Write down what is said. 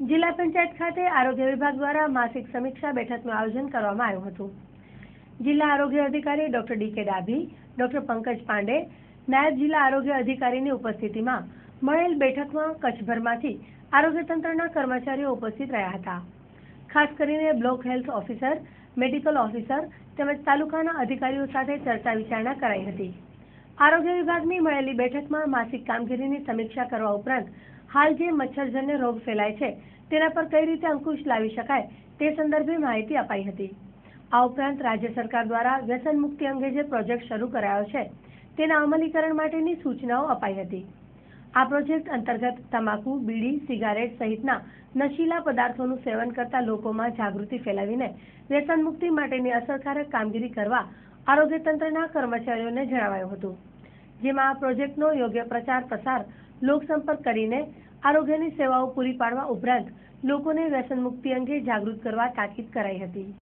જિલ્લા પંચાયત ખાતે આરોગ્ય વિભાગ દ્વારા માસિક સમીક્ષા બેઠકનું આયોજન કરવામાં આવ્યું હતું. જિલ્લા આરોગ્ય અધિકારી ડોક્ટર ડી કે ડાભી, ડોક્ટર પંકજ પાંડે, નાયબ જિલ્લા આરોગ્ય અધિકારીની ઉપસ્થિતિમાં મળેલ બેઠકમાં કચ્છભરમાંથી આરોગ્ય તંત્રના કર્મચારીઓ ઉપસ્થિત રહ્યા હતા. ખાસ કરીને block health officer, medical officer તેમજ તાલુકાના અધિકારીઓ સાથે ચર્ચા વિચારણા કરાઈ હતી. આરોગ્ય વિભાગની મળેલી બેઠકમાં માસિક કામગીરીની સમીક્ષા કરવા ઉપરાંત હાલ જે મચ્છરજન્ય રોગ ફેલાય છે, તેના પર કઈ રીતે અંકુશ લાવી શકાય, તે સંદર્ભે માહિતી અપાઈ હતી. આ ઉપરાંત રાજ્ય સરકાર દ્વારા વ્યસન મુક્તિ અંગે જે પ્રોજેક્ટ શરૂ કરાયો છે, તેના અમલીકરણ માટેની સૂચનાઓ અપાઈ હતી. આ પ્રોજેક્ટ અંતર્ગત તમાકુ, બીડી, સિગારેટ સહિતના નશીલા પદાર્થોનું સેવન કરતા લોકોમાં જાગૃતિ ફેલાવીને વ્યસન મુક્તિ માટેની અસરકારક કામગીરી કરવા આરોગ્ય તંત્રના કર્મચારીઓને જણાવાયું હતું. જેમાં આ પ્રોજેક્ટનો યોગ્ય પ્રચાર પ્રસાર લોકસંપર્ક કરીને આરોગ્યની સેવાઓ પૂરી પાડવા ઉપરાંત લોકોને વ્યસન મુક્તિ અંગે જાગૃત કરવા તાકીદ કરાઈ હતી.